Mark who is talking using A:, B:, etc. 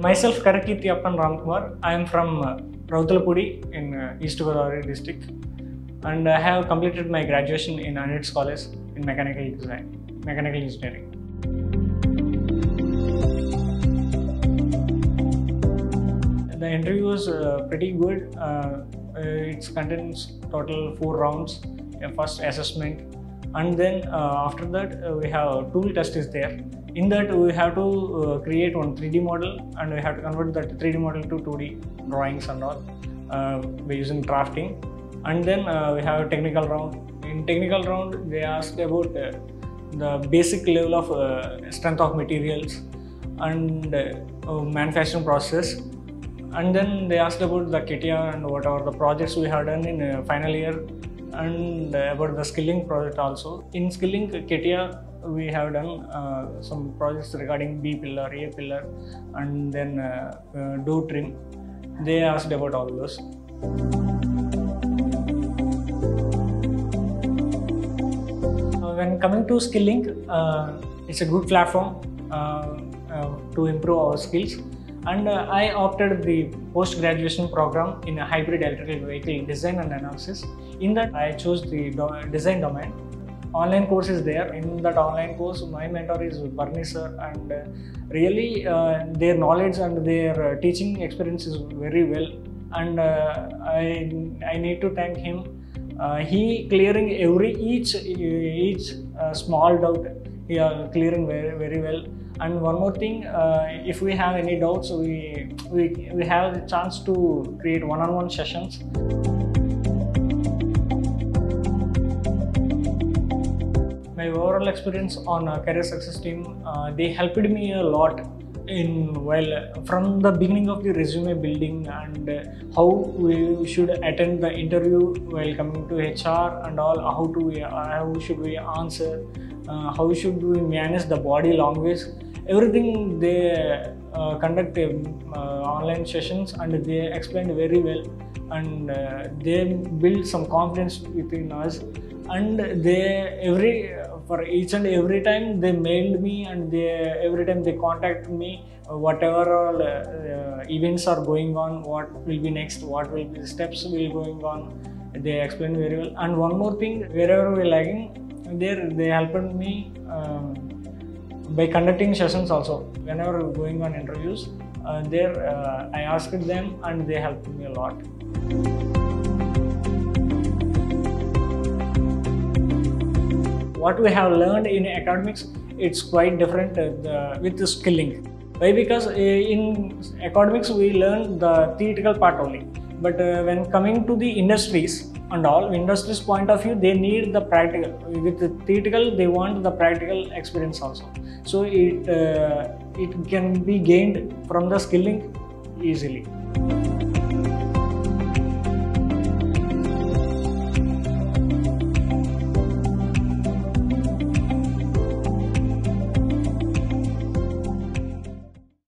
A: myself Karakirti Appan Ramkumar. I am from uh, Rautalpudi in uh, East Godavari district and I have completed my graduation in Anits College in mechanical design, mechanical engineering. The interview was uh, pretty good. Uh, it contains total four rounds. A first assessment, and then uh, after that uh, we have tool test is there. In that we have to uh, create one 3D model, and we have to convert that 3D model to 2D drawings and all uh, by using drafting. And then uh, we have a technical round. In technical round, they asked about uh, the basic level of uh, strength of materials and uh, manufacturing process and then they asked about the CATIA and whatever the projects we have done in final year and about the Skill-Lync project also. In Skill-Lync CATIA, we have done uh, some projects regarding B pillar, A pillar, and then uh, uh, do trim. They asked about all those. Uh, when coming to Skill-Lync, uh, it's a good platform uh, to improve our skills. And I opted the post-graduation program in a hybrid electrical vehicle design and analysis. In that, I chose the do- design domain. Online course is there. In that online course, my mentor is Barney sir, and uh, really uh, their knowledge and their uh, teaching experience is very well. And I I need to thank him he clearing every each each small doubt he are clearing very very well and one more thing uh, if we have any doubts we we, we have the chance to create one-on-one sessions my overall experience on uh, career success team uh, they helped me a lot in well from the beginning of the resume building and how we should attend the interview while coming to hr and all how to we, uh, how should we answer uh, how should we manage the body language. Everything they uh, conduct um, uh, online sessions and they explained very well and they build some confidence within us. And they every for each and every time they mailed me and they every time they contact me uh, whatever all, uh, uh, events are going on what will be next what will be the steps will going on they explain very well. And one more thing wherever we're lagging there they helped me um, by conducting sessions also. Whenever going on interviews uh, there uh, i asked them and they helped me a lot what we have learned in academics it's quite different uh, the, with the Skill-Lync. Why? Because uh, in academics we learn the theoretical part only. But uh, when coming to the industries and all industries point of view they need the practical. With the theoretical they want the practical experience also. So it it can be gained from the Skill-Lync easily